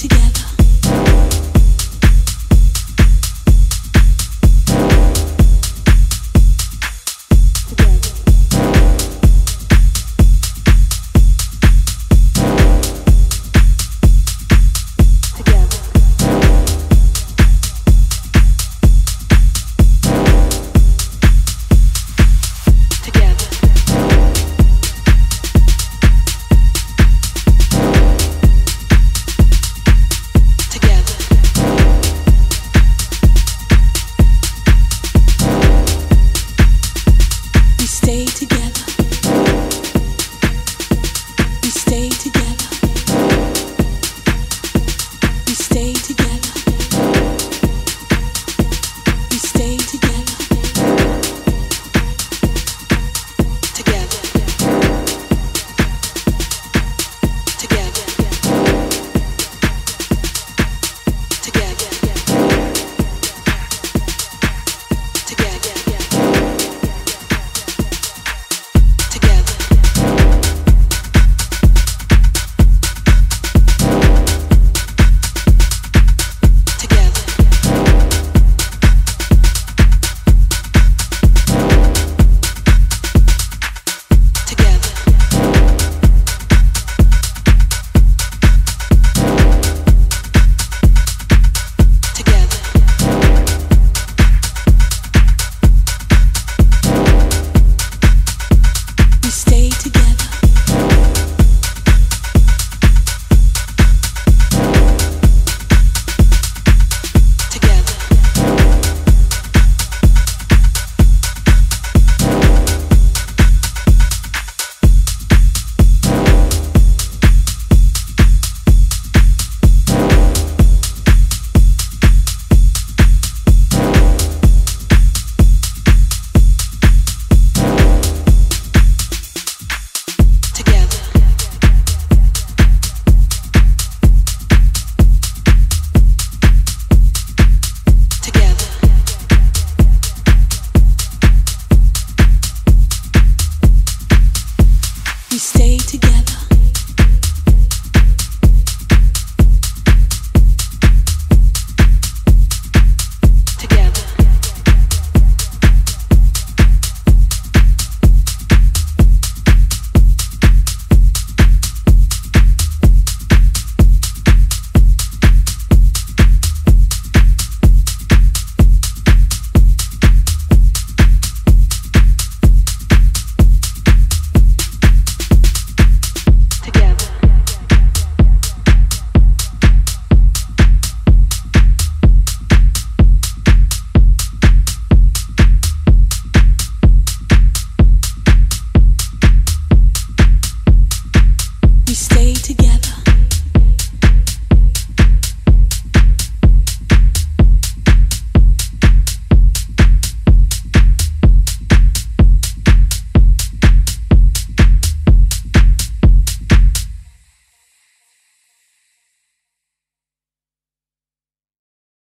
together. We stay together. we stay together.